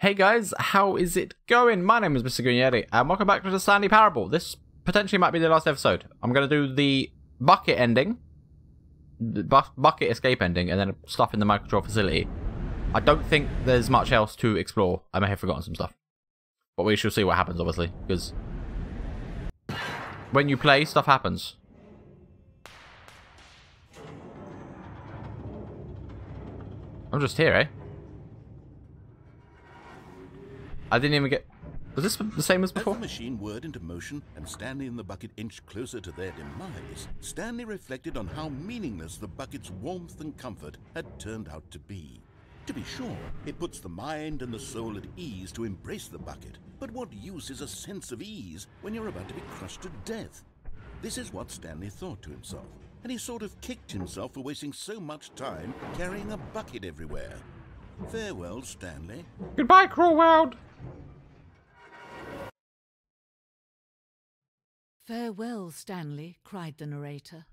Hey guys, how is it going? My name is Mr. Green Yeti, and welcome back to the Stanley Parable. This potentially might be the last episode. I'm going to do the bucket ending, the bu bucket escape ending, and then stuff in the mind control facility. I don't think there's much else to explore. I may have forgotten some stuff. But we shall see what happens, obviously, because when you play, stuff happens. I'm just here, eh? I didn't even get... Was this the same as As before? the machine whirred into motion and Stanley and the bucket inched closer to their demise, Stanley reflected on how meaningless the bucket's warmth and comfort had turned out to be. To be sure, it puts the mind and the soul at ease to embrace the bucket, but what use is a sense of ease when you're about to be crushed to death? This is what Stanley thought to himself, and he sort of kicked himself for wasting so much time carrying a bucket everywhere. Farewell, Stanley. Goodbye, cruel world! Farewell, Stanley, cried the narrator,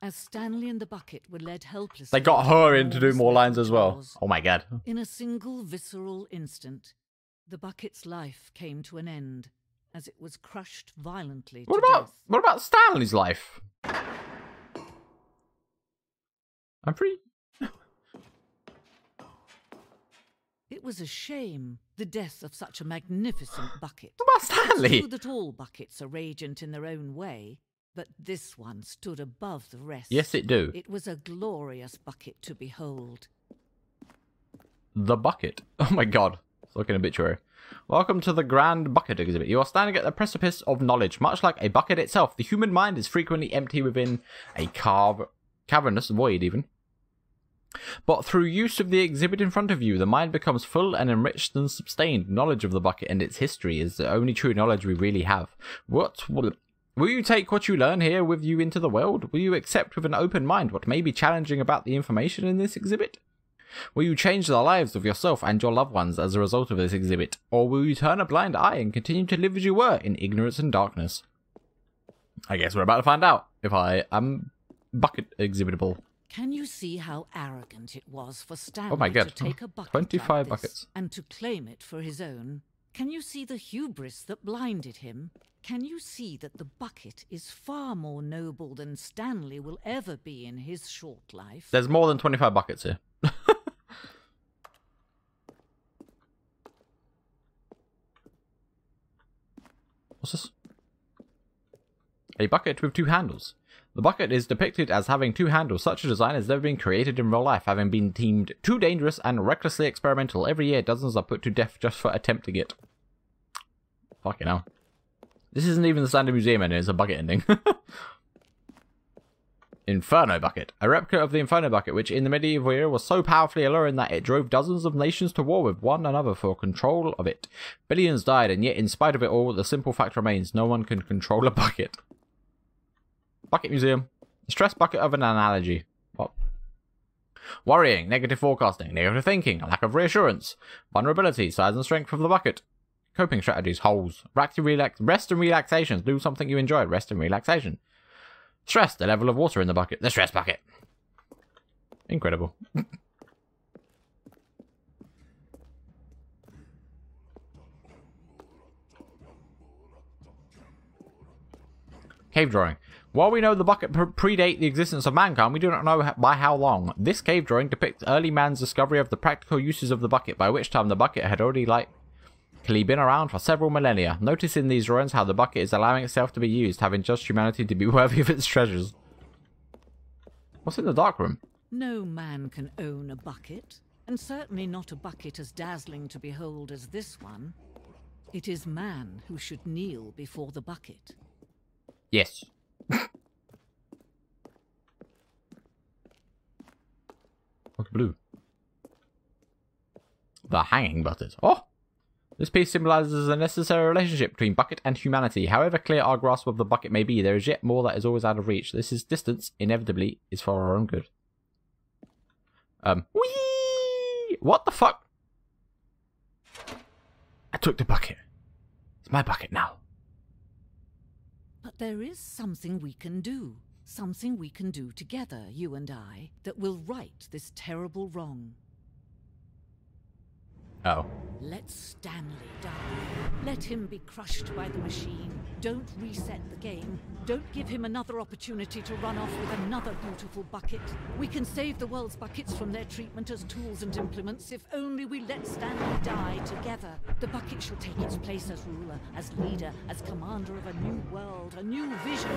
as Stanley and the bucket were led helplessly. They got her in to do more lines as well. Oh my god. In a single visceral instant, the bucket's life came to an end as it was crushed violently What to about death. what about Stanley's life? I'm pretty. It was a shame, the death of such a magnificent bucket. About Stanley? It's true that all buckets are radiant in their own way, but this one stood above the rest. Yes, it do. It was a glorious bucket to behold. The bucket. Oh my god. It's an obituary. Welcome to the Grand Bucket exhibit. You are standing at the precipice of knowledge. Much like a bucket itself, the human mind is frequently empty within a carv- cavernous void, even. But through use of the exhibit in front of you, the mind becomes full and enriched and sustained. Knowledge of the bucket and its history is the only true knowledge we really have. What will, will you take what you learn here with you into the world? Will you accept with an open mind what may be challenging about the information in this exhibit? Will you change the lives of yourself and your loved ones as a result of this exhibit? Or will you turn a blind eye and continue to live as you were in ignorance and darkness? I guess we're about to find out if I am bucket exhibitable. Can you see how arrogant it was for Stanley Oh my God. to take a bucket 25 like this buckets. and to claim it for his own? Can you see the hubris that blinded him? Can you see that the bucket is far more noble than Stanley will ever be in his short life? There's more than 25 buckets here. What's this? A bucket with two handles. The bucket is depicted as having two handles. Such a design has never been created in real life, having been deemed too dangerous and recklessly experimental. Every year, dozens are put to death just for attempting it. Fucking hell. This isn't even the Standard Museum ending, it's a bucket ending. Inferno Bucket, a replica of the Inferno Bucket, which in the medieval era was so powerfully alluring that it drove dozens of nations to war with one another for control of it. Billions died, and yet, in spite of it all, the simple fact remains no one can control a bucket. Bucket Museum. Stress bucket of an analogy. What? Worrying, negative forecasting, negative thinking, lack of reassurance, vulnerability, size and strength of the bucket. Coping strategies, holes, relax- rest and relaxations, do something you enjoy, rest and relaxation. Stress, the level of water in the bucket. The stress bucket. Incredible. Cave drawing. While we know the bucket predate the existence of mankind, we do not know by how long. This cave drawing depicts early man's discovery of the practical uses of the bucket, by which time the bucket had already likely been around for several millennia. Notice in these drawings how the bucket is allowing itself to be used, having judged humanity to be worthy of its treasures. What's in the dark room? No man can own a bucket, and certainly not a bucket as dazzling to behold as this one. It is man who should kneel before the bucket. Yes. Look blue. The hanging bucket. Oh! This piece symbolizes a necessary relationship between bucket and humanity. However clear our grasp of the bucket may be, there is yet more that is always out of reach. This is distance, inevitably, is for our own good. Um, whee! What the fuck? I took the bucket. It's my bucket now. But there is something we can do. Something we can do together, you and I, that will right this terrible wrong. Oh. Let Stanley die. Let him be crushed by the machine. Don't reset the game. Don't give him another opportunity to run off with another beautiful bucket. We can save the world's buckets from their treatment as tools and implements if only we let Stanley die together. The bucket shall take its place as ruler, as leader, as commander of a new world, a new vision.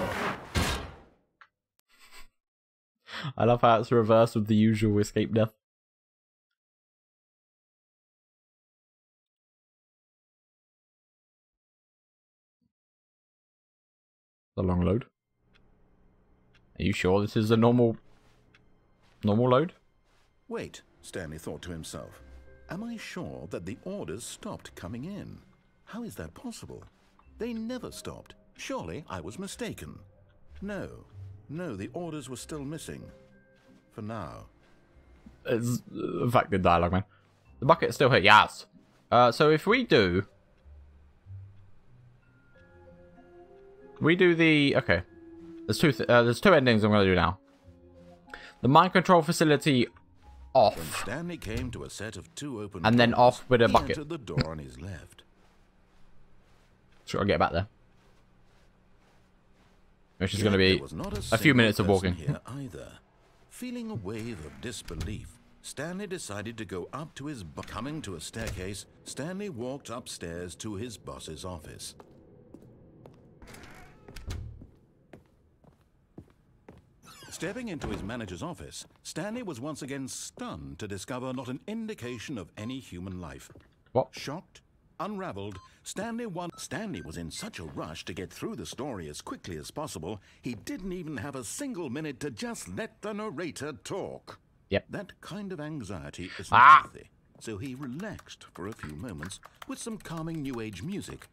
I love how it's reverse of the usual escape death. The long load. Are you sure this is a normal normal load? Wait, Stanley thought to himself. Am I sure that the orders stopped coming in? How is that possible? They never stopped. Surely I was mistaken. No, no, the orders were still missing. For now. It's uh, fact good dialogue, man. The bucket's still here, yes. Uh, so if we do, we do the okay. There's two. Th uh, there's two endings I'm gonna do now. The mind control facility When off, Stanley came to a set of two open and then off with a bucket. the door on his left. Sure, I'll get back there. Which is gonna be there was not a few minutes of walking. Here either. Feeling a wave of disbelief, Stanley decided to go up to his coming to a staircase. Stanley walked upstairs to his boss's office. Stepping into his manager's office, Stanley was once again stunned to discover not an indication of any human life. What? Shocked, unraveled, Stanley won. Stanley was in such a rush to get through the story as quickly as possible, he didn't even have a single minute to just let the narrator talk. Yep. That kind of anxiety isn't Ah! healthy. So he relaxed for a few moments with some calming New Age music.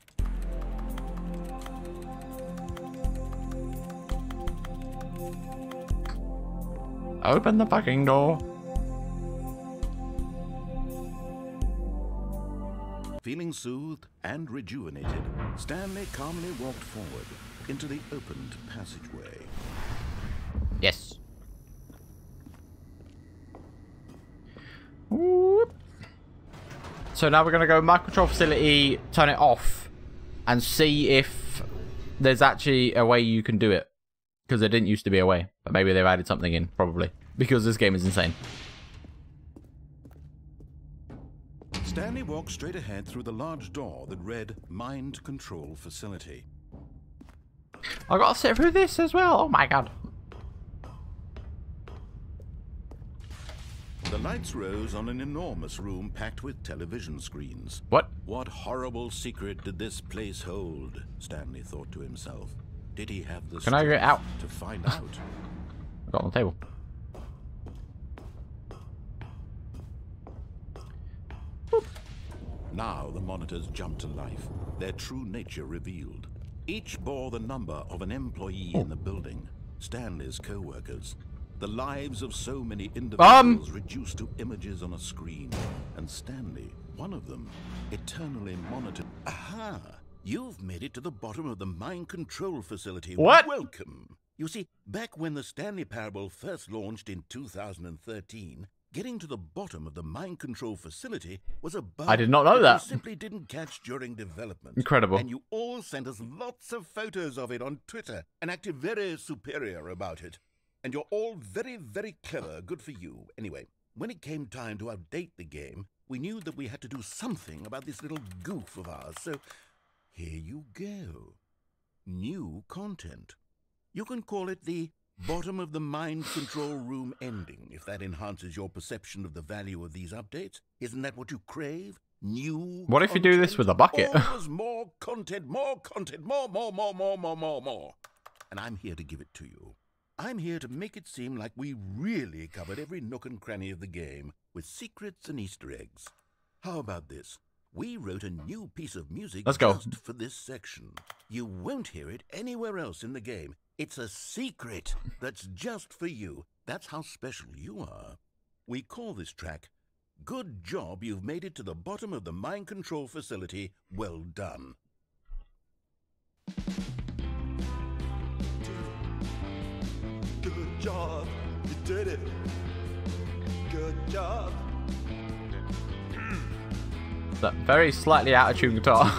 Open the fucking door. Feeling soothed and rejuvenated, Stanley calmly walked forward into the opened passageway. Yes. Whoop. So now we're gonna go mind control facility, turn it off, and see if there's actually a way you can do it. Because there didn't used to be a way, but maybe they've added something in, probably. Because this game is insane. Stanley walked straight ahead through the large door that read Mind Control Facility. I gotta sit through this as well. Oh my god. The lights rose on an enormous room packed with television screens. What? What horrible secret did this place hold? Stanley thought to himself. Did he have the Can I get out? to find out? Got on the table. Now the monitors jumped to life, their true nature revealed. Each bore the number of an employee in the building, Stanley's co-workers. The lives of so many individuals um. reduced to images on a screen. And Stanley, one of them, eternally monitored. Aha! You've made it to the bottom of the mind control facility. What? Welcome. You see, back when the Stanley Parable first launched in 2013, getting to the bottom of the mind control facility was a bug I did not know you that. simply didn't catch during development. Incredible. And you all sent us lots of photos of it on Twitter and acted very superior about it. And you're all very, very clever. Good for you. Anyway, when it came time to update the game, we knew that we had to do something about this little goof of ours. So here you go. New content. You can call it the bottom of the mind control room ending if that enhances your perception of the value of these updates. Isn't that what you crave? New What if you do this with a bucket? Always more content, more content, more, more, more, more, more, more, more. And I'm here to give it to you. I'm here to make it seem like we really covered every nook and cranny of the game with secrets and Easter eggs. How about this? We wrote a new piece of music Let's go. just for this section. You won't hear it anywhere else in the game. It's a secret that's just for you. That's how special you are. We call this track Good Job You've Made It to the Bottom of the Mind Control Facility. Well done. Good job. You did it. Good job. That very slightly out of tune guitar.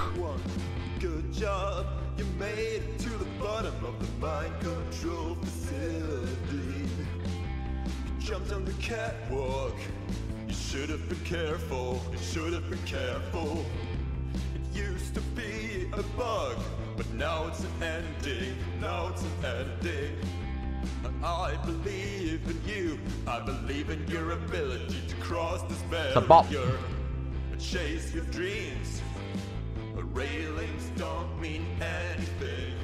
Good job, you made mind control facility. You jumped on the catwalk. You should have been careful. You should have been careful. It used to be a bug, but now it's an ending. Now it's an ending. I believe in you. I believe in your ability to cross this barrier. Chase your dreams. But railings don't mean anything.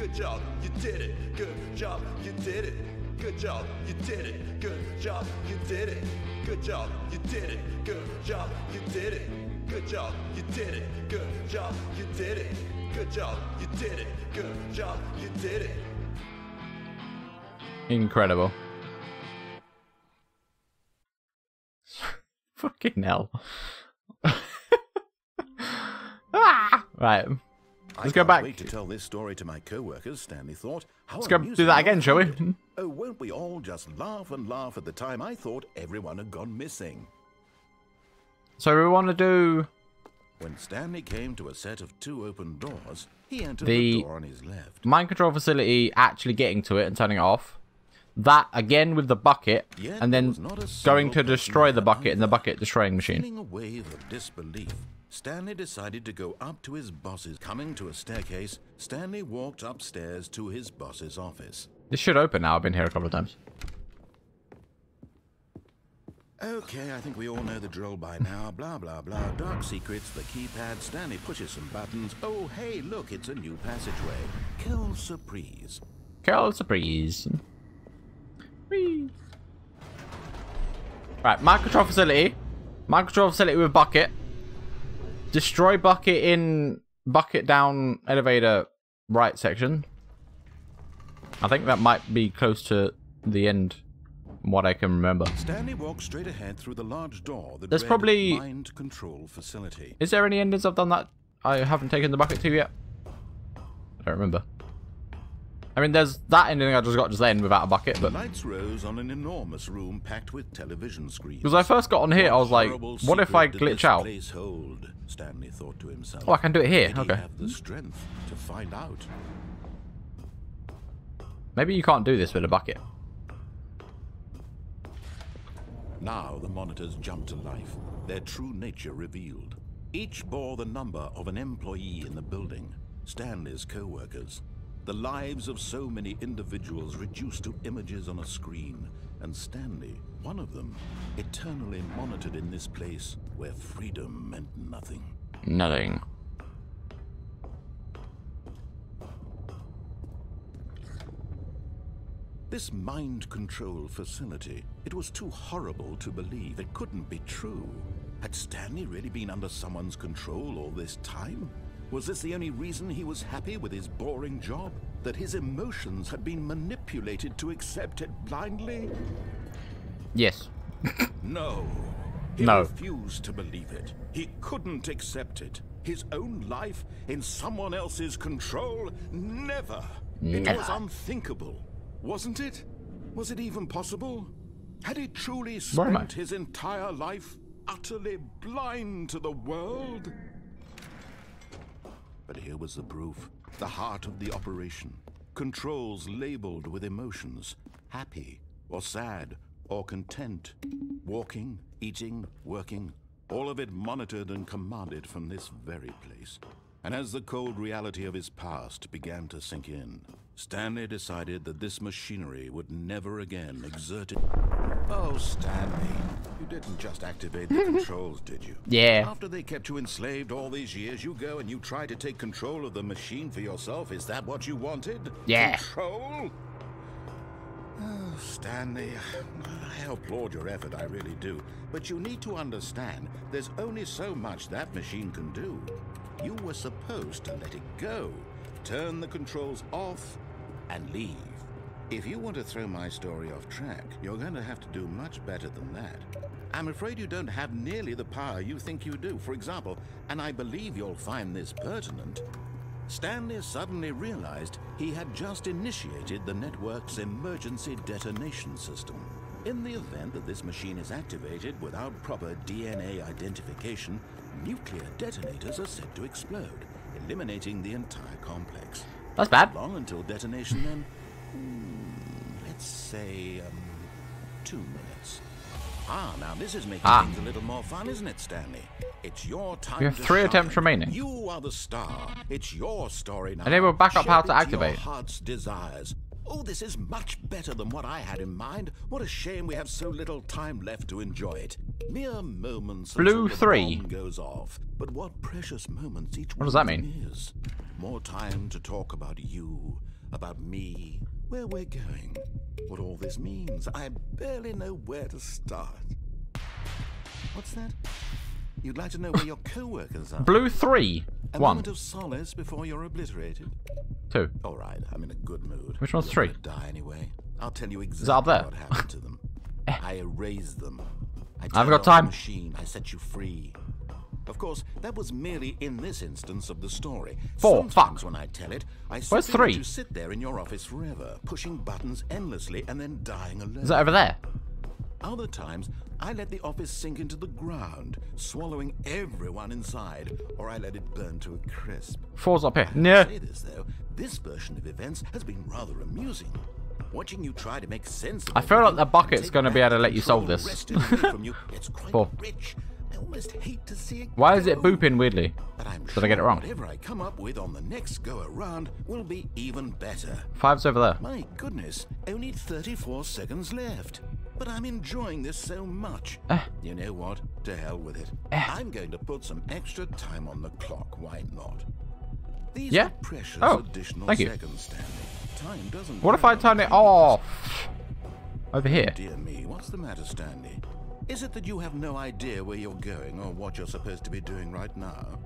Good job, you did it. Good job, you did it. Good job, you did it. Good job, you did it. Good job, you did it. Good job, you did it. Good job, you did it. Good job, you did it. Good job, you did it. Good job, you did it. Incredible. Fucking hell. ah! Right. Let's go back. Wait to tell this story to my co-workers. Stanley thought. How Let's go do that again, shall we? Oh, won't we all just laugh and laugh at the time I thought everyone had gone missing? So we want to do When Stanley came to a set of two open doors, he entered The- the door on his left. mind control facility, actually getting to it and turning it off. That again with the bucket, Yet and then was not a going to destroy the bucket and the bucket destroying machine. Feeling a wave of disbelief, Stanley decided to go up to his boss's. Coming to a staircase, Stanley walked upstairs to his boss's office. This should open now. I've been here a couple of times. Okay, I think we all know the drill by now. Blah, blah, blah. Dark secrets, the keypad. Stanley pushes some buttons. Oh, hey, look, it's a new passageway. Kill surprise. Kill surprise. Whee. Right, mind control facility. Mind control facility with bucket. Destroy bucket in bucket down elevator right section. I think that might be close to the end, what I can remember. Stanley walked straight ahead through the large door that There's probably- mind control facility. Is there any endings I've done that I haven't taken the bucket to yet? I don't remember. I mean, there's that ending I just got just then without a bucket, but Lights rose on an enormous room packed with television screens. because I first got on here, I was like, what if I secret did this glitch out? hold? Stanley thought to himself. Oh, I can do it here. Did he Okay. have the strength to find out? Maybe you can't do this with a bucket. Now the monitors jumped to life, their true nature revealed. Each bore the number of an employee in the building, Stanley's co-workers. The lives of so many individuals reduced to images on a screen, and Stanley, one of them, eternally monitored in this place where freedom meant nothing. Nothing. This mind control facility, it was too horrible to believe. It couldn't be true. Had Stanley really been under someone's control all this time? Was this the only reason he was happy with his boring job? That his emotions had been manipulated to accept it blindly? Yes. No. He No. refused to believe it. He couldn't accept it. His own life in someone else's control? Never. Never. It was unthinkable. Wasn't it? Was it even possible? Had he truly Where am I? spent his entire life utterly blind to the world? But here was the proof. The heart of the operation. Controls labeled with emotions. Happy or sad or content. Walking, eating, working. All of it monitored and commanded from this very place. And as the cold reality of his past began to sink in, Stanley decided that this machinery would never again exert it. Oh, Stanley, didn't just activate the controls, did you? Yeah. After they kept you enslaved all these years, you go and you try to take control of the machine for yourself. Is that what you wanted? Yeah. Control? Oh, Stanley, I applaud your effort, I really do. But you need to understand, there's only so much that machine can do. You were supposed to let it go, turn the controls off, and leave. If you want to throw my story off track, you're going to have to do much better than that. I'm afraid you don't have nearly the power you think you do. For example, and I believe you'll find this pertinent, Stanley suddenly realized he had just initiated the network's emergency detonation system. In the event that this machine is activated without proper DNA identification, nuclear detonators are said to explode, eliminating the entire complex. That's bad. Long until detonation then? Hmm, let's say, um, two minutes. Ah, now this is making Ah. things a little more fun, isn't it, Stanley? It's your time We have to three attempts remaining. You are the star. It's your story now. Enable backup how to it your activate. heart's desires. Oh, this is much better than what I had in mind. What a shame we have so little time left to enjoy it. Mere moments Blue three. goes off. But what precious moments each What does that mean? is. More time to talk about you, about me, where we're going, what all this means. I barely know where to start. What's that? You'd like to know where your co-workers are? Blue three. A One. moment of solace before you're obliterated. Two. All right, I'm in a good mood. Which one's three? Die anyway. I'll tell you exactly that up there? What happened to them. I erased them. I haven't got time. Machine. I set you free. Of course, that was merely in this instance of the story. Four, Sometimes fuck. when I tell it, I Where's three? you sit there in your office forever, pushing buttons endlessly and then dying alone. Is that over there? Other times, I let the office sink into the ground, swallowing everyone inside, or I let it burn to a crisp. Four's up here. I No. this though, this version of events has been rather amusing. Watching you try to make sense of I feel like the bucket's gonna be able to let you solve this. from you, it's quite Four. rich. I almost hate to see it Why is it booping weirdly? But I'm Did I get it wrong? Whatever I come up with on the next go around will be even better. Five's over there. My goodness, only 34 seconds left. But I'm enjoying this so much. Eh. You know what? To hell with it. I'm going to put some extra time on the clock. Why not? These Yeah? are precious Oh, additional thank you. seconds, Stanley. Time doesn't. What if I turn it off? Over here. Dear me, what's the matter, Stanley? Is it that you have no idea where you're going or what you're supposed to be doing right now?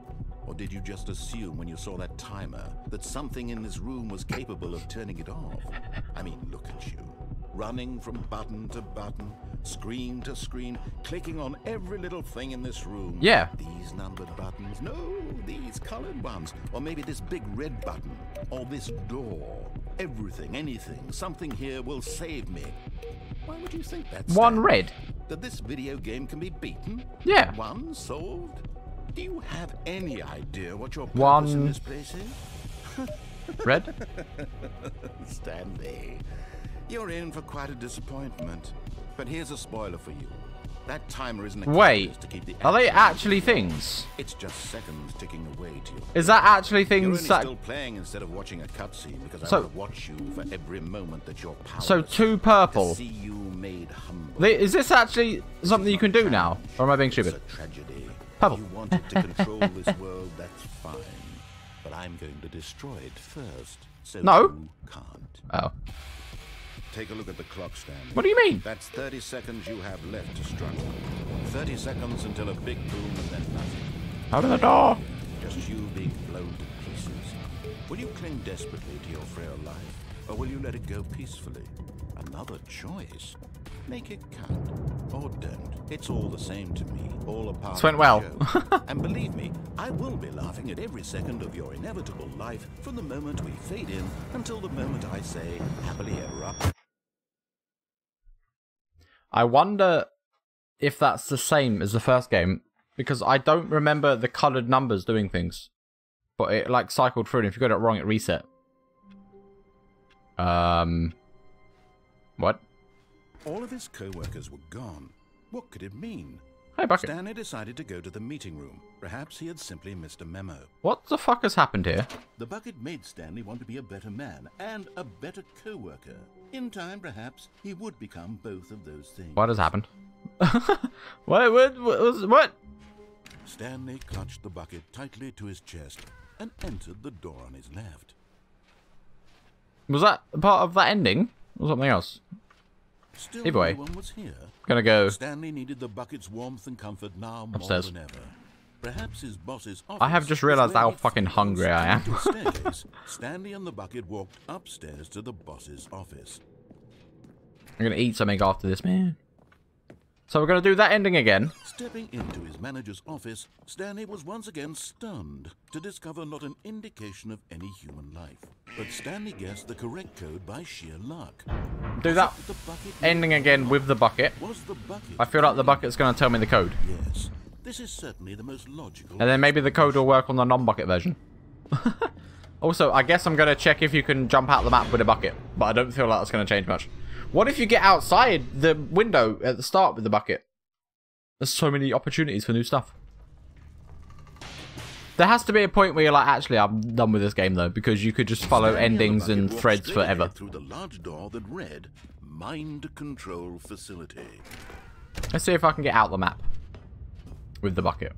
Or did you just assume when you saw that timer that something in this room was capable of turning it off? I mean, look at you. Running from button to button, screen to screen, clicking on every little thing in this room. Yeah. These numbered buttons. No, these colored ones. Or maybe this big red button. Or this door. Everything, anything, something here will save me. Why would you think that? One red. That this video game can be beaten? Yeah. One solved? Do you have any idea what your One- in this place is? Red? Stanley, you're in for quite a disappointment. But here's a spoiler for you. That timer isn't Wait. to keep the Are they actually things? It's just seconds ticking away to you. Is that actually You're things that... still playing instead of watching a cutscene because So- I want to watch you for every moment that you're powerless. So two purple. see you made humble. Is this actually something you can do now? Or am I being stupid? Purple. You wanted to control this world, that's fine. But I'm going to destroy it first. So No. can't. Oh. Take a look at the clock, Stanley. What do you mean? That's 30 seconds you have left to struggle. 30 seconds until a big boom and then nothing. Out of the door. Just you being blown to pieces. Will you cling desperately to your frail life, or will you let it go peacefully? Another choice. Make it count, or don't. It's all the same to me. All a part This went well. and believe me, I will be laughing at every second of your inevitable life from the moment we fade in until the moment I say happily ever after. I wonder if that's the same as the first game because I don't remember the colored numbers doing things, but it like cycled through, and if you got it wrong, it reset. Um, what? All of his co-workers were gone. What could it mean? Hey, bucket. Stanley decided to go to the meeting room. Perhaps he had simply missed a memo. What the fuck has happened here? The bucket made Stanley want to be a better man and a better co-worker. In time, perhaps, he would become both of those things. What has happened? what? What? What? was- what? Stanley clutched the bucket tightly to his chest and entered the door on his left. Was that part of that ending or something else? Still, Either way. no one was here. Gonna go. Stanley needed the bucket's warmth and comfort now more than ever. Perhaps his boss's office I have just realised how fucking hungry I am. those steps to a staircase. Stanley and the bucket walked upstairs to the boss's office. I'm gonna eat something after this, man. So we're going to do that ending again. Stepping into his manager's office, Stanley was once again stunned to discover not an indication of any human life. But Stanley guessed the correct code by sheer luck. Do that ending again with the bucket. the bucket. I feel like the bucket's going to tell me the code. Yes, this is certainly the most logical. And then maybe the code will work on the non-bucket version. also, I guess I'm going to check if you can jump out the map with a bucket. But I don't feel like that's going to change much. What if you get outside the window at the start with the bucket? There's so many opportunities for new stuff. There has to be a point where you're like, actually, I'm done with this game, though. Because you could just follow the endings and threads forever. Through the large door that read Mind Control Facility. Let's see if I can get out the map with the bucket.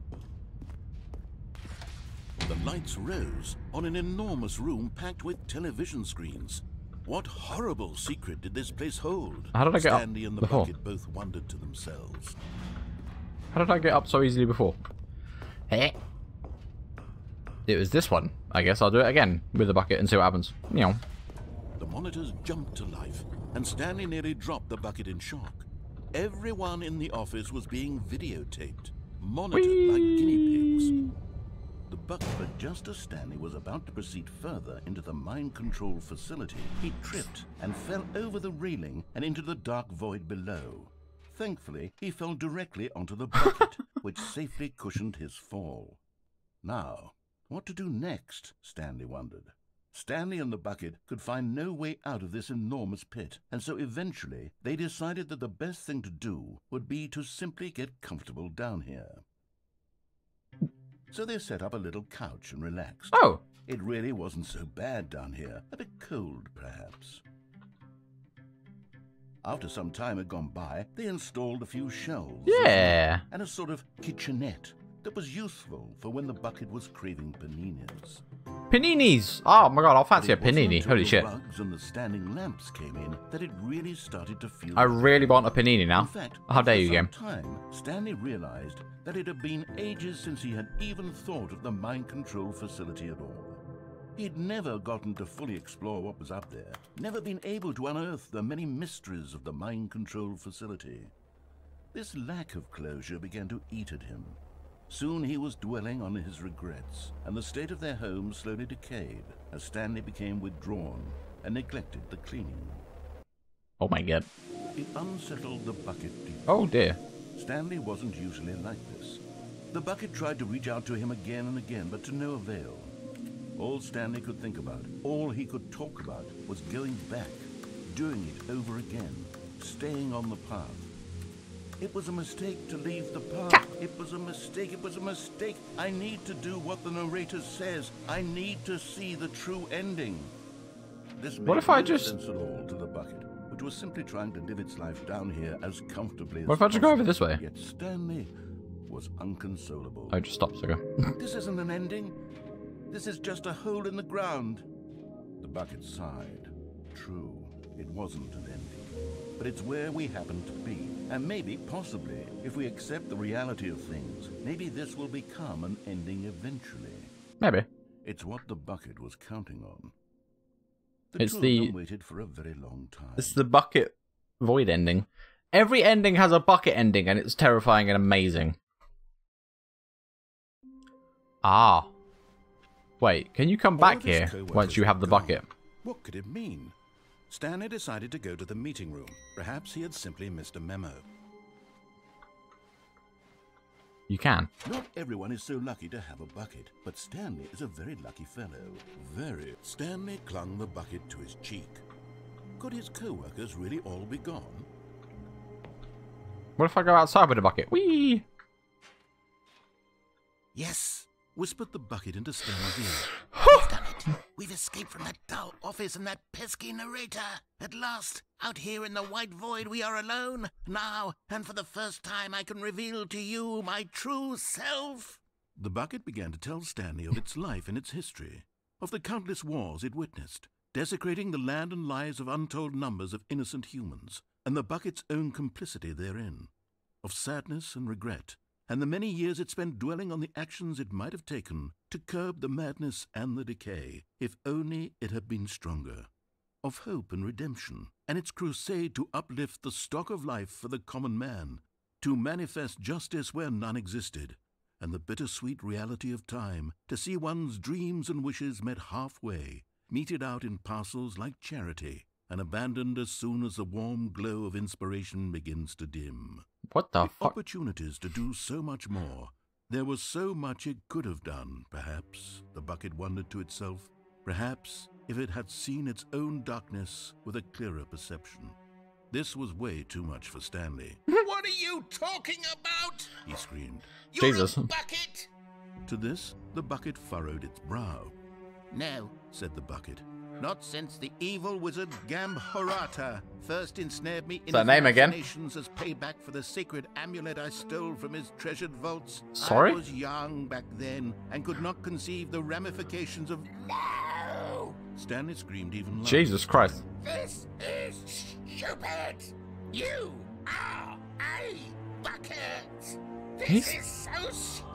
The lights rose on an enormous room packed with television screens. What horrible secret did this place hold? How did I get up and the before? bucket both wondered to themselves. How did I get up so easily before? Eh? It was this one. I guess I'll do it again with the bucket and see what happens. You know. The monitors jumped to life, and Stanley nearly dropped the bucket in shock. Everyone in the office was being videotaped, monitored like guinea pigs. The bucket, but just as Stanley was about to proceed further into the mind control facility, he tripped and fell over the railing and into the dark void below. Thankfully, he fell directly onto the bucket, which safely cushioned his fall. Now, what to do next? Stanley wondered. Stanley and the bucket could find no way out of this enormous pit, and so eventually they decided that the best thing to do would be to simply get comfortable down here. So they set up a little couch and relaxed. Oh, It really wasn't so bad down here. A bit cold, perhaps. After some time had gone by, they installed a few shelves yeah. and a sort of kitchenette that was useful for when the bucket was craving paninis. Paninis. Oh my god, I'll fancy a panini. Holy shit. rugs and the standing lamps came in that it really started to feel. I really want a panini In now. fact, How dare you, game. time, Stanley realized that it had been ages since he had even thought of the mind control facility at all. He'd never gotten to fully explore what was up there, never been able to unearth the many mysteries of the mind control facility. This lack of closure began to eat at him. Soon he was dwelling on his regrets, and the state of their home slowly decayed as Stanley became withdrawn and neglected the cleaning. Oh my god. It unsettled the bucket. Oh dear. Stanley wasn't usually like this. The bucket tried to reach out to him again and again, but to no avail. All Stanley could think about, all he could talk about, was going back, doing it over again, staying on the path. It was a mistake to leave the path. It was a mistake. It was a mistake. I need to do what the narrator says. I need to see the true ending. This What if I just- sense at all to the bucket, which was simply trying to live its life down here as comfortably as What if I just go over this way? Yet Stanley was unconsolable. I just stops. Okay. This isn't an ending. This is just a hole in the ground. The bucket sighed. True, it wasn't an ending. But it's where we happen to be. And maybe, possibly, if we accept the reality of things, maybe this will become an ending eventually. Maybe. It's what the bucket was counting on. It's the- waited for a very long time. It's the bucket void ending. Every ending has a bucket ending, and it's terrifying and amazing. Ah. Wait, can you come All back here once you have the gone. bucket? What could it mean? Stanley decided to go to the meeting room. Perhaps he had simply missed a memo. You can. Not everyone is so lucky to have a bucket, but Stanley is a very lucky fellow. Very. Stanley clung the bucket to his cheek. Could his co-workers really all be gone? What if I go outside with a bucket? Whee! Yes, whispered the bucket into Stanley's ear. We've escaped from that dull office and that pesky narrator. At last, out here in the white void, we are alone. Now, and for the first time, I can reveal to you my true self. The bucket began to tell Stanley of its life and its history, of the countless wars it witnessed, desecrating the land and lives of untold numbers of innocent humans, and the bucket's own complicity therein, of sadness and regret, and the many years it spent dwelling on the actions it might have taken to curb the madness and the decay, if only it had been stronger, of hope and redemption, and its crusade to uplift the stock of life for the common man, to manifest justice where none existed, and the bittersweet reality of time to see one's dreams and wishes met halfway, meted out in parcels like charity, and abandoned as soon as the warm glow of inspiration begins to dim. What the The fuck? opportunities to do so much more. There was so much it could have done, perhaps, the bucket wondered to itself. Perhaps if it had seen its own darkness with a clearer perception. This was way too much for Stanley. What are you talking about? He screamed. You're Jesus. a bucket! To this, the bucket furrowed its brow. No, Said the bucket. Not since the evil wizard Gambhorata first ensnared me in that his name again? as payback for the sacred amulet I stole from his treasured vaults. Sorry? I was young back then and could not conceive the ramifications of. No! Stanley screamed even louder. Jesus Christ. This is stupid! You are a bucket! This He's- is so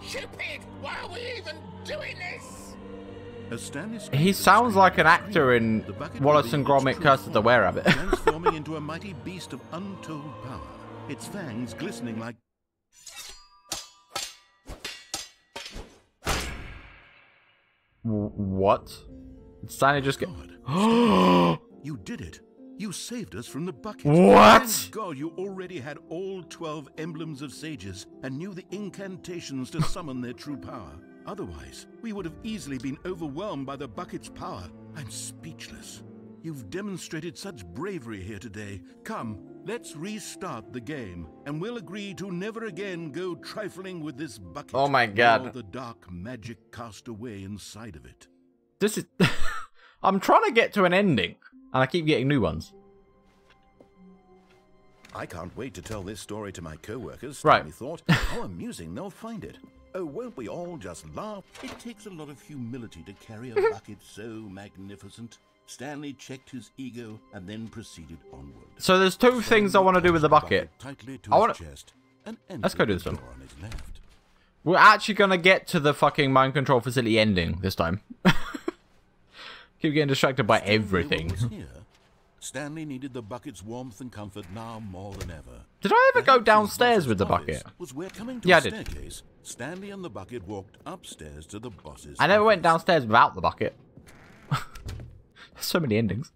stupid! Why are we even doing this? As Stanley screamed He sounds like an actor in Wallace and Gromit Curse of the Were-Rabbit. transforming into a mighty beast of untold power, its fangs glistening like what? Stanley just get... God. You did it. You saved us from the bucket. What? Thank God you already had all 12 emblems of sages and knew the incantations to summon their true power. Otherwise, we would have easily been overwhelmed by the bucket's power. I'm speechless. You've demonstrated such bravery here today. Come, let's restart the game, and we'll agree to never again go trifling with this bucket. Oh my nor God. the dark magic cast away inside of it. This is... I'm trying to get to an ending, and I keep getting new ones. I can't wait to tell this story to my co-workers. Right. Stanley thought. How amusing they'll find it. Oh, won't we all just laugh? It takes a lot of humility to carry a bucket so magnificent. Stanley checked his ego and then proceeded onward. So there's two things I want to do with the bucket. Tightly to I wanna- chest and Let's go do this one. on left. We're actually going to get to the fucking mind control facility ending this time. keep getting distracted by Stanley everything. Stanley needed the bucket's warmth and comfort now more than ever. Did I ever go downstairs with the bucket? Was where coming to Yeah, I did. staircase, Stanley and the bucket walked upstairs to the boss's. I never went downstairs without the bucket. so many endings.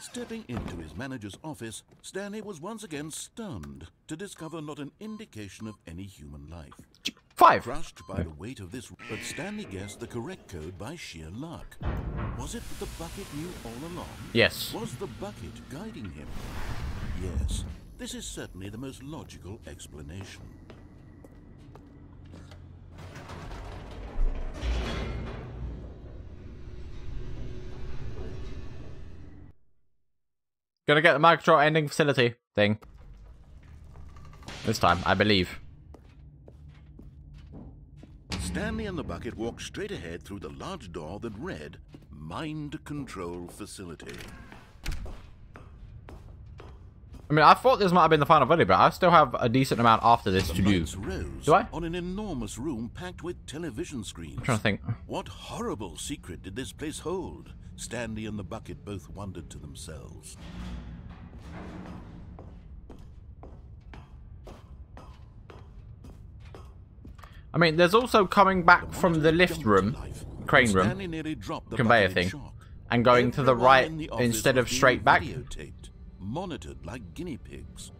Stepping into his manager's office, Stanley was once again stunned to discover not an indication of any human life. Five. Crushed by the weight of this, but Stanley guessed the correct code by sheer luck. Was it that the bucket knew all along? Yes. Was the bucket guiding him? Yes. This is certainly the most logical explanation. Gonna get the control ending facility thing. This time, I believe. Stanley and the bucket walked straight ahead through the large door that read Mind Control Facility. I mean, I thought this might have been the final video, but I still have a decent amount after this The to do. rose Do I? on an enormous room packed with television screens. I'm trying to think. What horrible secret did this place hold? Stanley and the bucket both wondered to themselves. I mean, there's also coming back from the lift room, crane room, Stanley nearly dropped the conveyor thing, and going to the right in the instead of straight back. Monitored like guinea pigs.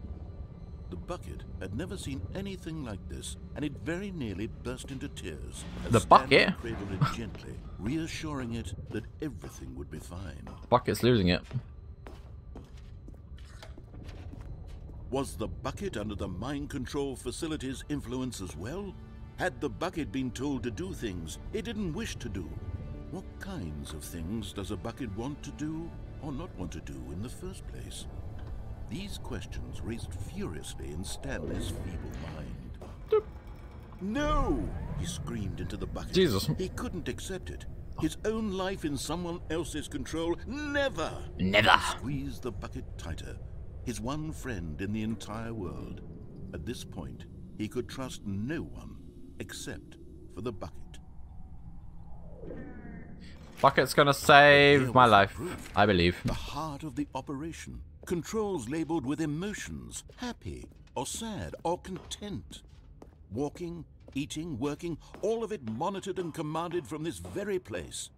The bucket had never seen anything like this, and it very nearly burst into tears. The bucket? cradled it gently, reassuring it that everything would be fine. Bucket's losing it. Was the bucket under the mind control facility's influence as well? Had the bucket been told to do things it didn't wish to do? What kinds of things does a bucket want to do or not want to do in the first place? These questions raced furiously in Stanley's feeble mind. No! He screamed into the bucket. Jesus. He couldn't accept it. His own life in someone else's control. Never! Never. Squeezed the bucket tighter. His one friend in the entire world. At this point, he could trust no one except for the bucket. Bucket's gonna save my life. I believe. The heart of the operation. Controls labeled with emotions happy, or sad or content. Walking, eating, working, all of it monitored and commanded from this very place.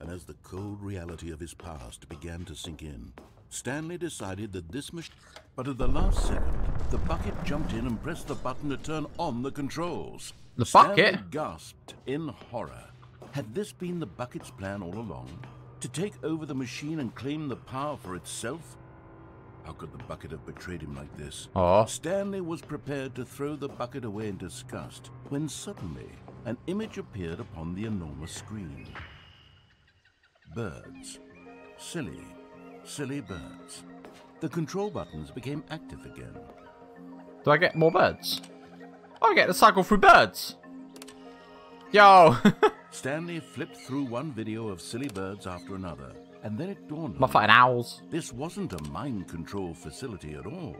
And as the cold reality of his past began to sink in, Stanley decided that this machine. But at the last second, the bucket jumped in and pressed the button to turn on the controls. The Stanley bucket? gasped in horror. Had this been the bucket's plan all along? To take over the machine and claim the power for itself? How could the bucket have betrayed him like this? Aw. Stanley was prepared to throw the bucket away in disgust when suddenly an image appeared upon the enormous screen. Birds. Silly, silly birds. The control buttons became active again. Do I get more birds? Oh, I get to cycle through birds. Yo! Stanley flipped through one video of silly birds after another, and then it dawned on My fighting owls. This wasn't a mind control facility at all.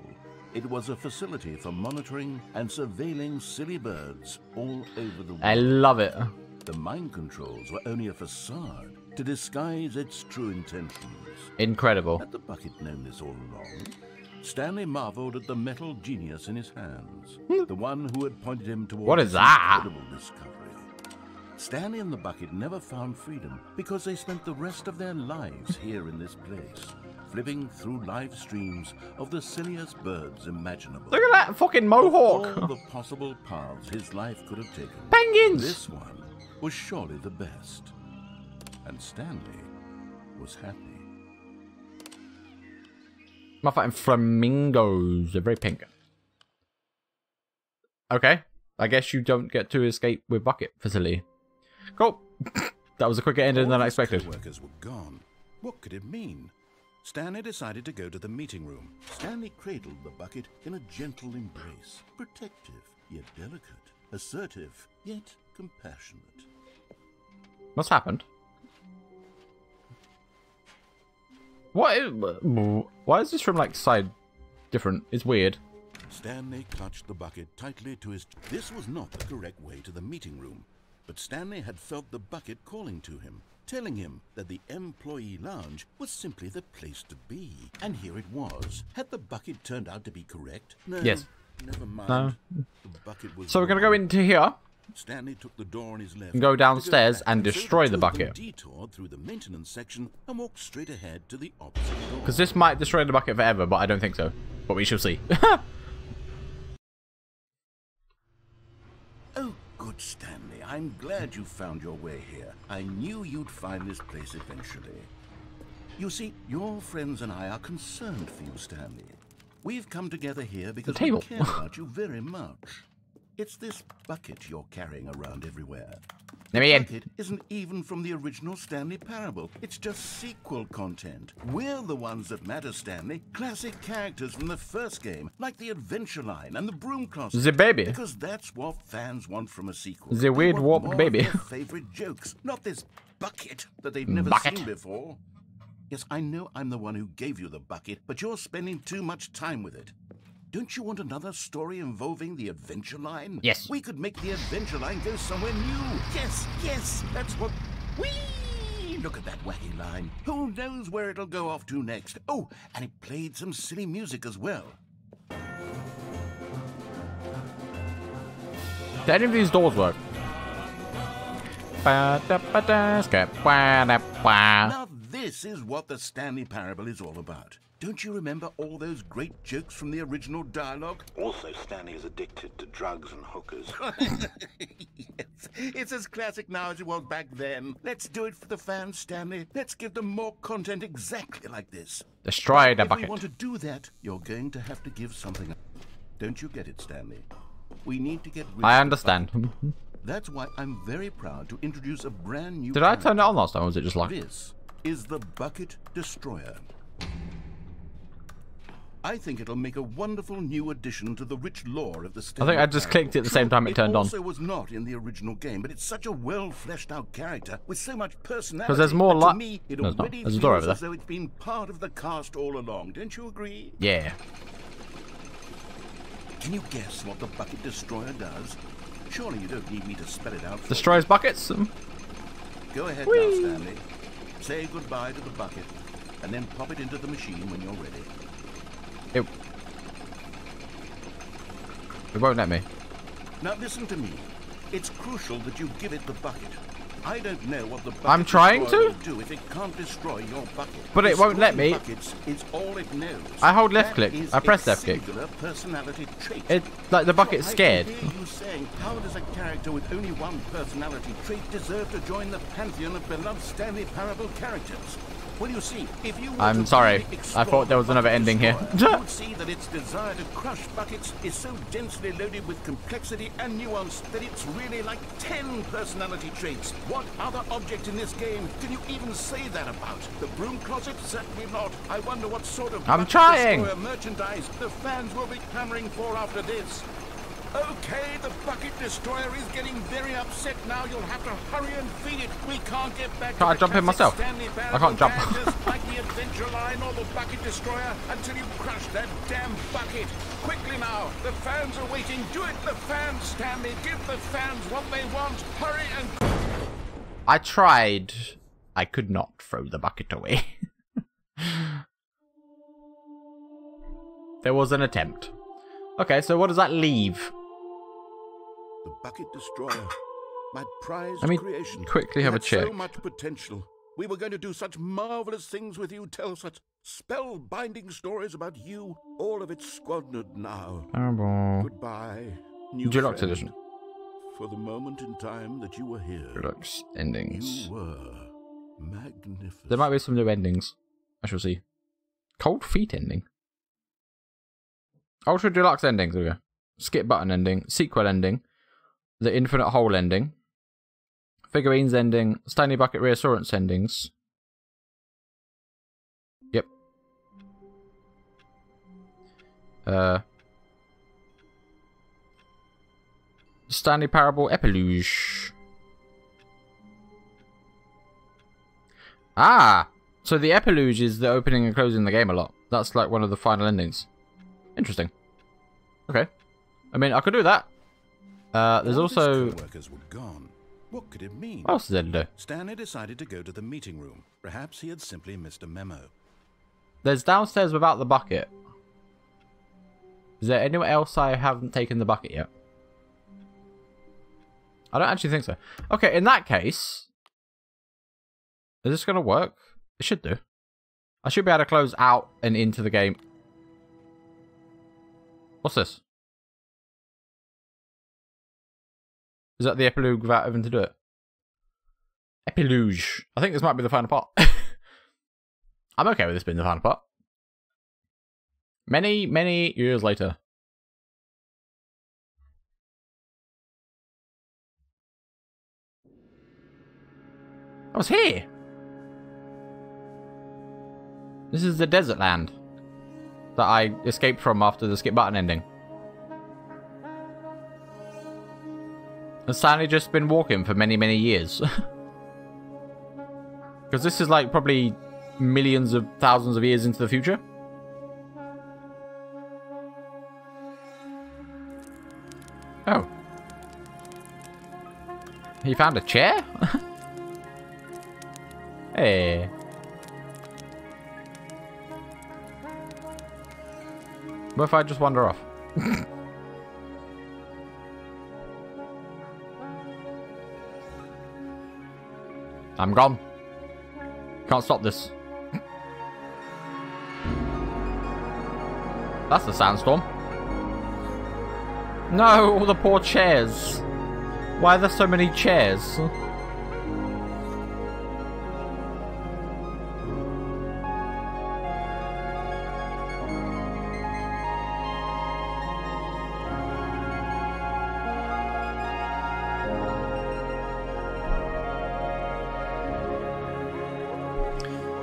It was a facility for monitoring and surveilling silly birds all over the world. I love it. The mind controls were only a facade to disguise its true intentions. Incredible. Had the bucket known this all along? Stanley marveled at the metal genius in his hands, hmm. the one who had pointed him towards What is that? incredible discovery. Stanley and the bucket never found freedom because they spent the rest of their lives here in this place, flipping through live streams of the silliest birds imaginable. Look at that fucking mohawk! All mohawk. the possible paths his life could have taken. Penguins. This one was surely the best. And Stanley was happy. My fighting flamingos. They're very pink. Okay. I guess you don't get to escape with bucket facility. Cool. that was a quicker ending than I expected. workers were gone. What could it mean? Stanley decided to go to the meeting room. Stanley cradled the bucket in a gentle embrace, protective yet delicate, assertive yet compassionate. What's happened? What is, why is this from like side different? It's weird. Stanley clutched the bucket tightly to his. This was not the correct way to the meeting room, but Stanley had felt the bucket calling to him, telling him that the employee lounge was simply the place to be. And here it was. Had the bucket turned out to be correct? No. Yes. Never mind. No. The bucket was So we're gonna go into here. Stanley took the door on his left. Go downstairs and destroy the two of them bucket. Detoured through the maintenance section and walked straight ahead to the opposite door. Because this might destroy the bucket forever, but I don't think so. But we shall see. Oh, good Stanley. I'm glad you found your way here. I knew you'd find this place eventually. You see, your friends and I are concerned for you, Stanley. We've come together here because table. we care about you very much. It's this bucket you're carrying around everywhere. Let me in. bucket isn't even from the original Stanley Parable. It's just sequel content. We're the ones that matter, Stanley. Classic characters from the first game, like the Adventure Line and the Broom Closet. The baby. Because that's what fans want from a sequel. The weird warped baby. favorite jokes, not this bucket that they've never Bucket. seen before. Yes, I know I'm the one who gave you the bucket, but you're spending too much time with it. Don't you want another story involving the Adventure Line? Yes. We could make the Adventure Line go somewhere new. Yes, yes, that's what. Whee! Look at that wacky line. Who knows where it'll go off to next? Oh, and it played some silly music as well. Do any of these doors work? Now, this is what the Stanley Parable is all about. Don't you remember all those great jokes from the original dialogue? Also, Stanley is addicted to drugs and hookers. yes, it's as classic now as it was back then. Let's do it for the fans, Stanley. Let's give them more content exactly like this. Destroy the if we bucket. want to do that, you're going to have to give something up. Don't you get it, Stanley? We need to get rid I of the understand. bucket. That's why I'm very proud to introduce a brand new Did I turn it on last time, or was it just like... This is the Bucket Destroyer. I think it'll make a wonderful new addition to the rich lore of the I think I just clicked it at the same time it turned on. also was not in the original game, but it's such a well fleshed out character with so much personality. Because there's more to me, it No, it's not. already There's a door over as there. though it's been part of the cast all along. Don't you agree? Yeah. Can you guess what the Bucket Destroyer does? Surely you don't need me to spell it out. for you. Destroys buckets? Hmm. Go ahead now, Stanley. Say goodbye to the bucket, and then pop it into the machine when you're ready. It... It won't let me. Now listen to me. It's crucial that you give it the bucket. I don't know what the bucket I'm trying to? do if it can't destroy your bucket. But it won't let me. Buckets is all it knows. I hold left click. I press left click. personality trait. It like the bucket's scared. you saying, how does a character with only one personality trait deserve to join the pantheon of beloved Stanley Parable characters? Well, you see, if you I'm sorry. I thought there was another ending here. You see that its desire to crush buckets is so densely loaded with complexity and nuance that it's really like 10 personality traits. What other object in this game can you even say that about? The broom closet? Certainly not. I wonder what sort of I'm trying. Merchandise the fans will be clamoring for after this. Okay, the bucket destroyer is getting very upset now. You'll have to hurry and feed it. We can't get back. Can't I jump in myself? I can't jump. like the Adventure Line or the Bucket Destroyer until you crush that damn bucket. Quickly now, the fans are waiting. Do it, the fans, Stanley. Give the fans what they want. Hurry and. I tried. I could not throw the bucket away. there was an attempt. Okay, so what does that leave? The Bucket Destroyer. My prized Let me creation. quickly have a had So much potential. We were going to do such marvelous things with you, tell such spellbinding stories about you. All of it squandered now. Terrible. Goodbye, new Deluxe friend. edition. For the moment in time that you were here, Deluxe endings. you were magnificent. There might be some new endings. I shall see. Cold Feet ending. Ultra Deluxe endings. There we go. Skip button ending. Sequel ending. The Infinite Hole ending. Figurines ending. Stanley Bucket Reassurance endings. Yep. Uh. Stanley Parable Epilogue. Ah! So the epilogue is the opening and closing the game a lot. That's like one of the final endings. Interesting. Okay. I mean, I could do that. Uh, there's All of his also... co-workers were gone. What could it mean? What else is there to do? Stanley decided to go to the meeting room. Perhaps he had simply missed a memo. There's downstairs without the bucket. Is there anywhere else I haven't taken the bucket yet? I don't actually think so. Okay, in that case... Is this going to work? It should do. I should be able to close out and into the game. What's this? Is that the epilogue without having to do it? Epilogue. I think this might be the final part. I'm okay with this being the final part. Many, many years later. I was here. This is the desert land that I escaped from after the skip button ending. And Stanley just been walking for many, many years? Because this is like probably millions of thousands of years into the future. Oh. He found a chair? hey. What if I just wander off? I'm gone. Can't stop this. That's the sandstorm. No, all the poor chairs. Why are there so many chairs?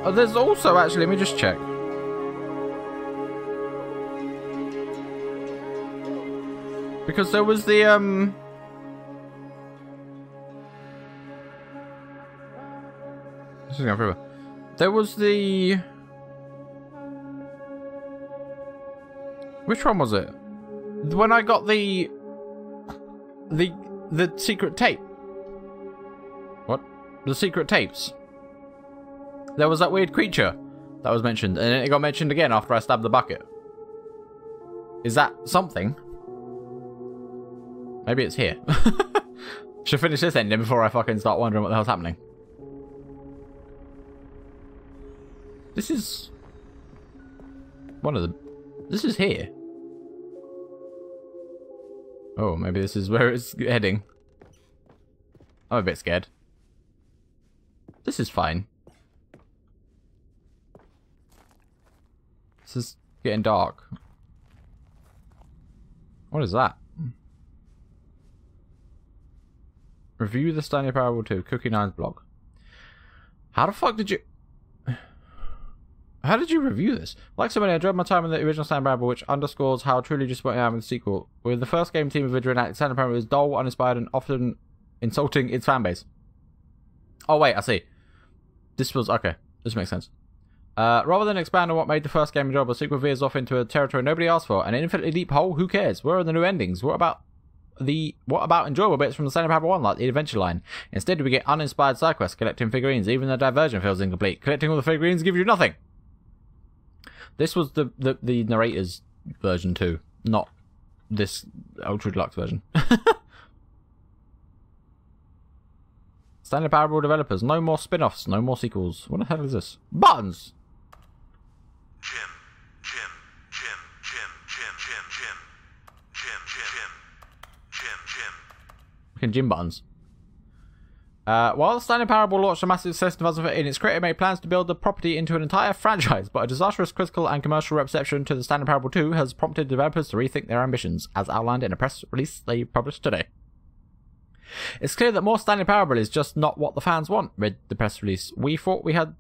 Oh, there's also actually, let me just check. Because there was the, um... This is going forever. There was the... Which one was it? When I got the... The... The secret tape. What? The secret tapes. There was that weird creature that was mentioned, and it got mentioned again after I stabbed the bucket. Is that something? Maybe it's here. Should finish this ending before I fucking start wondering what the hell's happening. This is... One of the... This is here. Oh, maybe this is where it's heading. I'm a bit scared. This is fine. This is getting dark. What is that? Review the Stanley Parable 2, Cookie Nine's blog. How the fuck did you... How did you review this? Like so many, I enjoyed my time in the original Stanley Parable, which underscores how truly disappointed I am with the sequel. With the first game team of Vidrin, Stanley Parable is dull, uninspired, and often insulting its fanbase. Oh wait, I see. This was... Okay, this makes sense. Uh, rather than expand on what made the first game enjoyable, sequel veers off into a territory nobody asked for. An infinitely deep hole? Who cares? Where are the new endings? What about the what about enjoyable bits from the Stanley Parable 1, like the adventure line? Instead, we get uninspired side quests, collecting figurines. Even the diversion feels incomplete. Collecting all the figurines gives you nothing. This was the, the, the narrator's version too, not this ultra deluxe version. Stanley Parable developers, no more spin-offs, no more sequels. What the hell is this? Buttons! Jim, Jim, Jim, Jim, Jim, Jim, Jim, Jim, Jim, Jim, Jim, Jim. Fucking gym buttons. Uh, while Stanley Parable launched a massive success in 2013, its creator made plans to build the property into an entire franchise, but a disastrous critical and commercial reception to the Stanley Parable 2 has prompted developers to rethink their ambitions, as outlined in a press release they published today. It's clear that more Stanley Parable is just not what the fans want, read the press release. We thought we had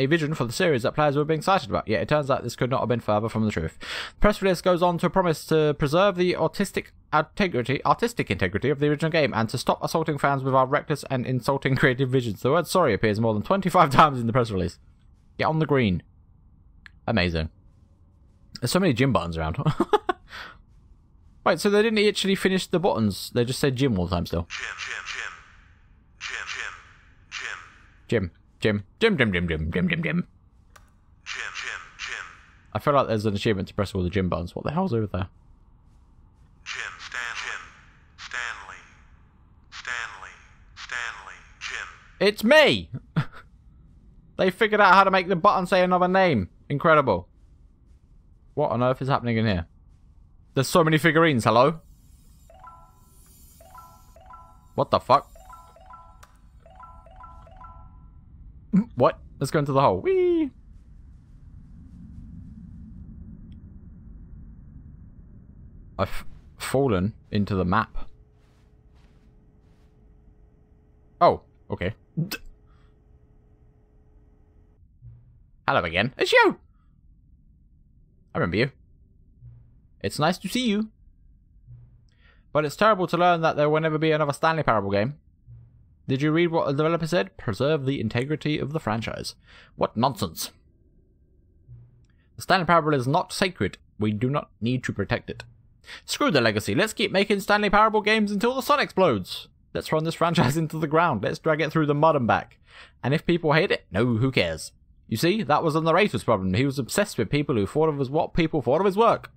a vision for the series that players were being excited about, yet it turns out this could not have been further from the truth. The press release goes on to promise to preserve the artistic integrity, artistic integrity of the original game and to stop assaulting fans with our reckless and insulting creative visions. The word sorry appears more than 25 times in the press release. Get on the green. Amazing. There's so many gym buttons around. Wait, so they didn't actually finish the buttons. They just said gym all the time still. Jim, Jim, Jim, Jim, Jim, Jim, Gym. Gym. Gym, gym, gym, gym, gym, gym, gym. Jim, Jim, Jim, I feel like there's an achievement to press all the gym buttons. What the hell's over there? Jim, Stan, Jim, Stanley, Stanley, Stanley, Jim. It's me! they figured out how to make the button say another name. Incredible. What on earth is happening in here? There's so many figurines, hello? What the fuck? What? Let's go into the hole. Whee! I've fallen into the map. Oh, okay. D- Hello again. It's you! I remember you. It's nice to see you. But it's terrible to learn that there will never be another Stanley Parable game. Did you read what the developer said? Preserve the integrity of the franchise. What nonsense. The Stanley Parable is not sacred. We do not need to protect it. Screw the legacy. Let's keep making Stanley Parable games until the sun explodes. Let's run this franchise into the ground. Let's drag it through the mud and back. And if people hate it, no, who cares? You see, that was the narrator's problem. He was obsessed with people who thought of was what people thought of his work.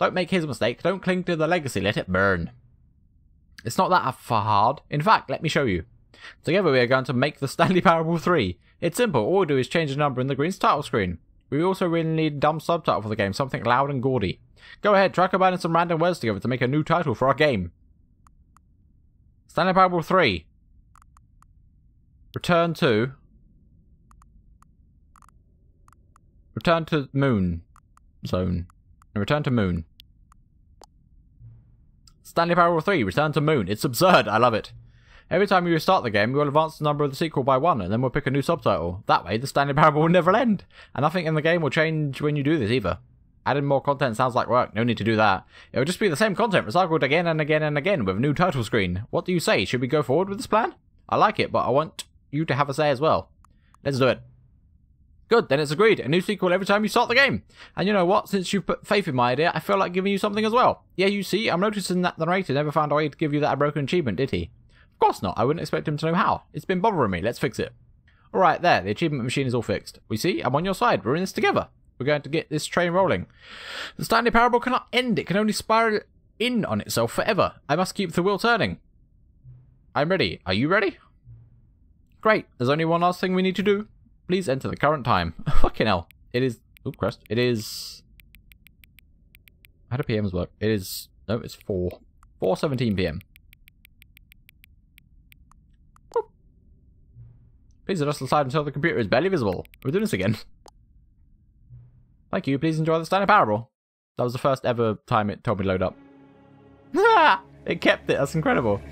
Don't make his mistake. Don't cling to the legacy. Let it burn. It's not that hard. In fact, let me show you. Together we are going to make the Stanley Parable 3. It's simple. All we do is change the number in the green title screen. We also really need a dumb subtitle for the game, something loud and gaudy. Go ahead, try combining some random words together to make a new title for our game. Stanley Parable 3. Return to... Return to Moon Zone. And return to Moon. Stanley Parable 3, Return to Moon. It's absurd, I love it. Every time you restart the game, we will advance the number of the sequel by one, and then we'll pick a new subtitle. That way, the Stanley Parable will never end. And nothing in the game will change when you do this either. Adding more content sounds like work, no need to do that. It will just be the same content recycled again and again and again with a new title screen. What do you say? Should we go forward with this plan? I like it, but I want you to have a say as well. Let's do it. Good, then it's agreed. A new sequel every time you start the game. And you know what? Since you've put faith in my idea, I feel like giving you something as well. Yeah, you see, I'm noticing that the narrator never found a way to give you that broken achievement, did he? Of course not. I wouldn't expect him to know how. It's been bothering me. Let's fix it. Alright, there. The achievement machine is all fixed. We see? I'm on your side. We're in this together. We're going to get this train rolling. The Stanley Parable cannot end. It can only spiral in on itself forever. I must keep the wheel turning. I'm ready. Are you ready? Great. There's only one last thing we need to do. Please enter the current time. Fucking hell. It is... Oh, crest. It is... How do PMs work? It is... No, it's 4. 4.17 PM. Please adjust the slide until the computer is barely visible. We're doing this again. Thank you. Please enjoy the Stanley Parable. That was the first ever time it told me to load up. it kept it. That's incredible.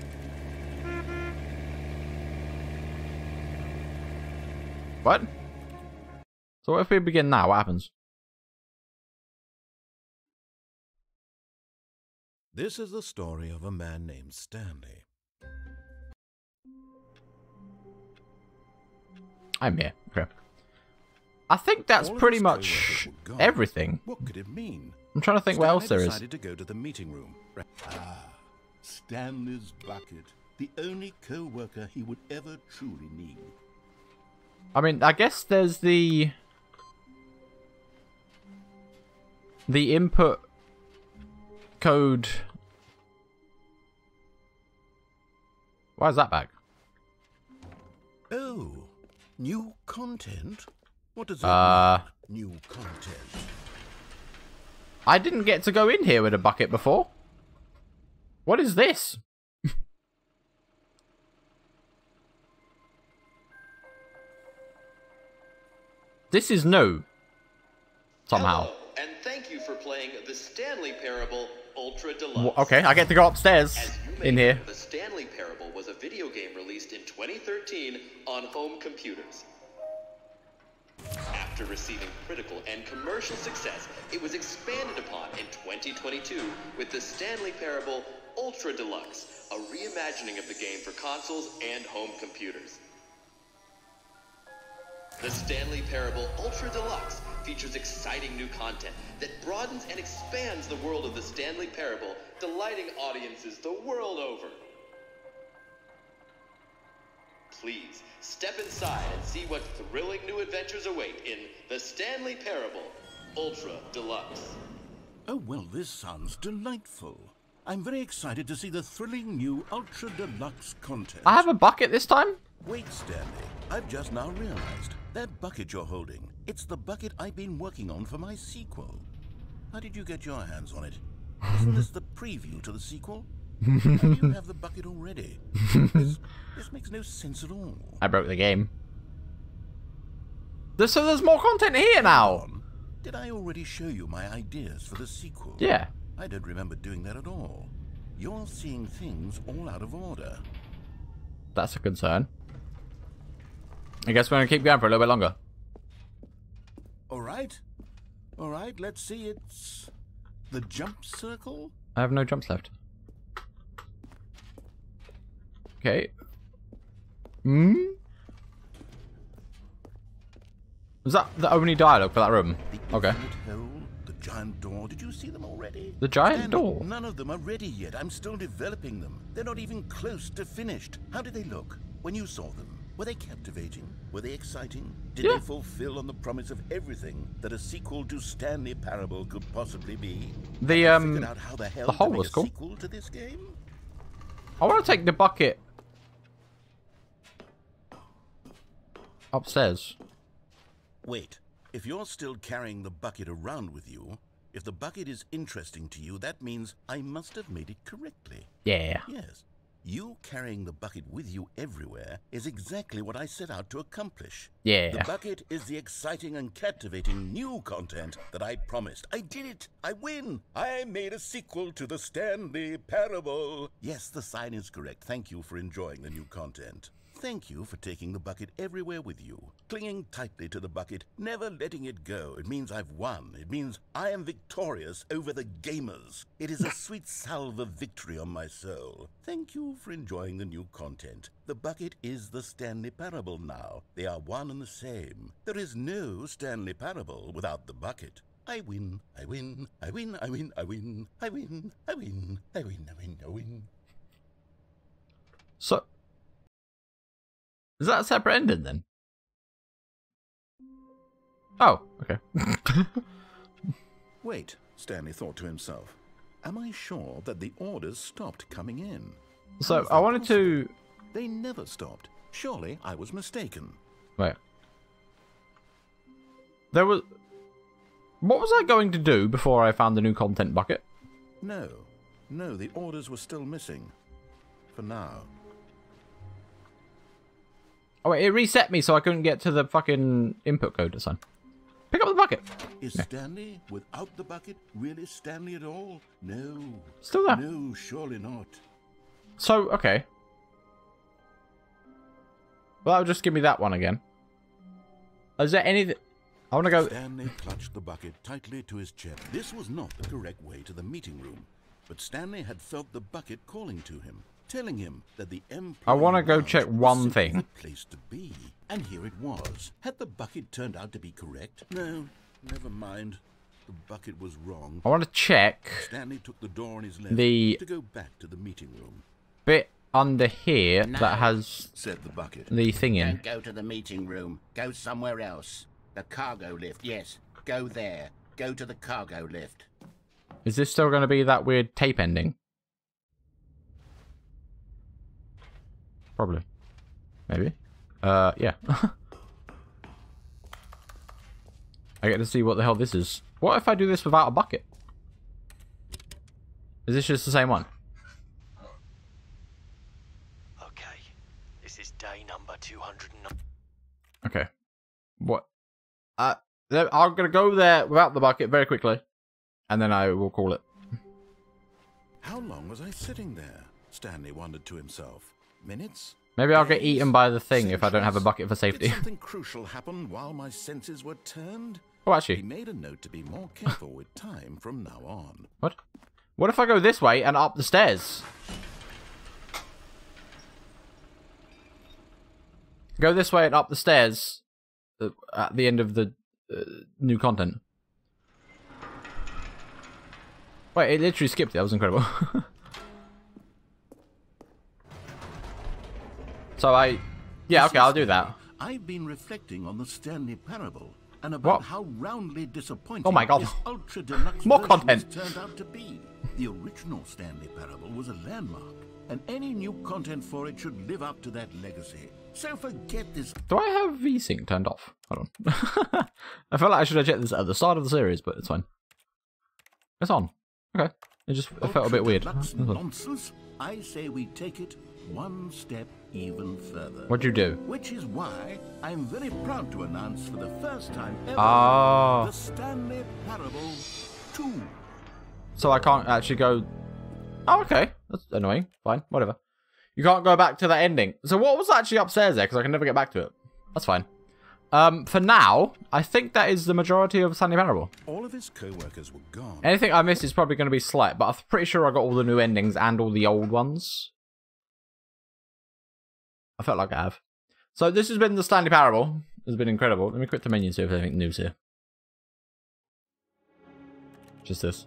What? So what if we begin now? What happens? This is the story of a man named Stanley. I'm here. Okay. I think that's All pretty much gone. everything. What could it mean? I'm trying to think what else there is. decided to go to the meeting room. Ah, Stanley's bucket. The only co-worker he would ever truly need. I mean, I guess there's the the input code. Why is that back? Oh, new content? What does that Uh, mean? New content. I didn't get to go in here with a bucket before. What is this? this is new. Somehow. Hello, and thank you for playing the Stanley Parable Ultra W- Deluxe. Okay, I get to go upstairs As you may in here. The Stanley Parable was a video game released in 2013 on home computers. After receiving critical and commercial success, it was expanded upon in 2022 with the Stanley Parable Ultra Deluxe, a reimagining of the game for consoles and home computers. The Stanley Parable Ultra Deluxe features exciting new content that broadens and expands the world of the Stanley Parable, delighting audiences the world over. Please step inside and see what thrilling new adventures await in The Stanley Parable Ultra Deluxe. Oh, well, this sounds delightful. I'm very excited to see the thrilling new Ultra Deluxe content. I have a bucket this time? Wait, Stanley. I've just now realized. That bucket you're holding, it's the bucket I've been working on for my sequel. How did you get your hands on it? Isn't this the preview to the sequel? How do you have the bucket already? This, this makes no sense at all. I broke the game. There's, so there's more content here now. Did I already show you my ideas for the sequel? Yeah. I don't remember doing that at all. You're seeing things all out of order. That's a concern. I guess we're gonna keep going for a little bit longer. All right. All right, let's see. It's the jump circle. I have no jumps left. Okay. Hmm? Was that the only dialogue for that room? The Okay. hole, the giant door. Did you see them already? The giant door? None of them are ready yet. I'm still developing them. They're not even close to finished. How did they look when you saw them? Were they captivating? Were they exciting? Did Yeah. they fulfill on the promise of everything that a sequel to Stanley Parable could possibly be? The, um, figured out how the hell the hole was cool. sequel to this game? I want to take the bucket upstairs. Wait, if you're still carrying the bucket around with you, if the bucket is interesting to you, that means I must have made it correctly. Yeah. Yes. You carrying the bucket with you everywhere is exactly what I set out to accomplish. Yeah. The bucket is the exciting and captivating new content that I promised. I did it! I win! I made a sequel to the Stanley Parable! Yes, the sign is correct. Thank you for enjoying the new content. Thank you for taking the bucket everywhere with you, clinging tightly to the bucket, never letting it go. It means I've won. It means I am victorious over the gamers. It is a sweet salve of victory on my soul. Thank you for enjoying the new content. The bucket is the Stanley Parable now. They are one and the same. There is no Stanley Parable without the bucket. I win, I win, I win, I win, I win, I win, I win, I win, I win, I win. So, is that a separate ending then? Oh, okay. Wait, Stanley thought to himself. am I sure that the orders stopped coming in? So I wanted to They never stopped. Surely I was mistaken. wait. There was. What was I going to do before I found the new content bucket? No, no, the orders were still missing. For now. Oh wait, it reset me so I couldn't get to the fucking input code this time. Pick up the bucket. Is Stanley without the bucket really Stanley at all? No. Still there. No, surely not. So okay. Well, that'll just give me that one again. Uh, is there anything? I want to go. Stanley clutched the bucket tightly to his chest. This was not the correct way to the meeting room, but Stanley had felt the bucket calling to him, telling him that the employee I wanna go check one thing. Place to be, and here it was. Had the bucket turned out to be correct? No, never mind. The bucket was wrong. I want to check Stanley took the door on his left The- to go back to the meeting room. bit under here No. that has Said the bucket. the thing in. Don't go to the meeting room. Go somewhere else. The cargo lift, yes. Go there. Go to the cargo lift. Is this still going to be that weird tape ending? Probably. Maybe. Uh, yeah. I get to see what the hell this is. What if I do this without a bucket? Is this just the same one? Okay, this is day number 209. Okay. What? Uh, I'm gonna go there without the bucket very quickly, and then I will call it. How long was I sitting there? Stanley wondered to himself. Minutes? Maybe I'll get eaten by the thing if I don't have a bucket for safety. Did something crucial happen while my senses were turned? Oh, He actually, made a note to be more careful with time from now on. what? What if I go this way and up the stairs? Go this way and up the stairs uh, at the end of the uh, new content. Wait, it literally skipped it. That was incredible. so I, yeah, okay, I'll do that. I've been reflecting on the Stanley Parable and about What? how roundly disappointing Oh my God. this ultra deluxe More content. turned out to be. The original Stanley Parable was a landmark, and any new content for it should live up to that legacy. So forget this Do I have VSync turned off? Hold on. I felt like I should have checked this at the start of the series, but it's fine. It's on. Okay. It just it felt a bit weird. nonsense. I say we take it one step even further. What'd you do? Which is why I'm very proud to announce for the first time ever Ah. the Stanley Parable 2. So I can't actually go. Oh, okay. That's annoying. Fine. Whatever. You can't go back to that ending. So what was actually upstairs there? Because I can never get back to it. That's fine. Um, for now, I think that is the majority of Stanley Parable. All of his co-workers were gone. Anything I missed is probably going to be slight, but I'm pretty sure I got all the new endings and all the old ones. I felt like I have. So this has been the Stanley Parable. It's been incredible. Let me quit the menu and see if there's anything new's here. Just this.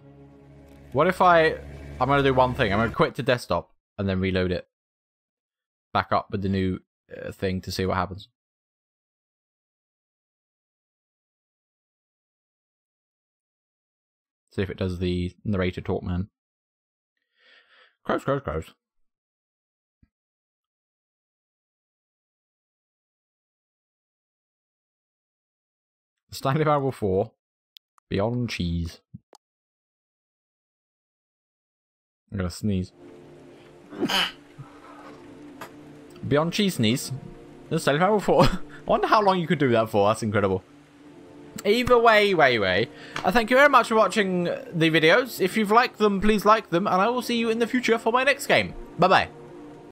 What if I... I'm going to do one thing. I'm going to quit to desktop and then reload it. Back up with the new uh, thing to see what happens. See if it does the narrator talk, man. Crows, crows, crows. Stanley Parable 4. Beyond Cheese. I'm gonna sneeze. Beyond Cheese sneeze. The Stanley Parable 4. I wonder how long you could do that for. That's incredible. Either way, way, way. Uh, thank you very much for watching the videos. If you've liked them, please like them, and I will see you in the future for my next game. Bye-bye.